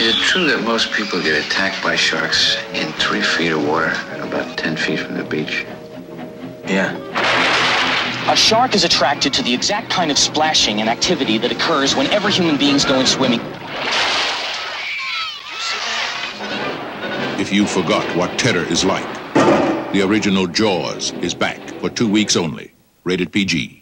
Is it true that most people get attacked by sharks in three feet of water, about 10 feet from the beach? Yeah. A shark is attracted to the exact kind of splashing and activity that occurs whenever human beings go in swimming. If you forgot what terror is like, the original Jaws is back for two weeks only. Rated PG.